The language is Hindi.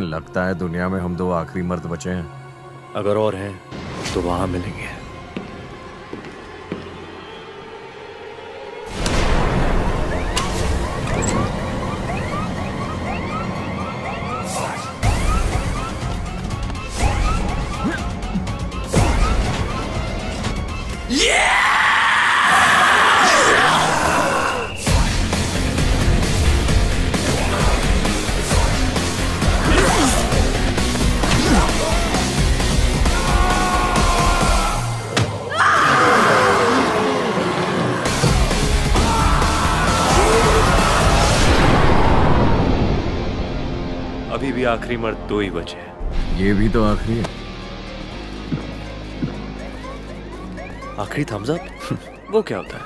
लगता है दुनिया में हम दो आखिरी मर्द बचे हैं। अगर और हैं तो वहाँ मिलेंगे। अभी भी आखिरी मर्द दो ही बचे हैं। ये भी तो आखिरी है। आखिरी थम्स अप वो क्या होता है?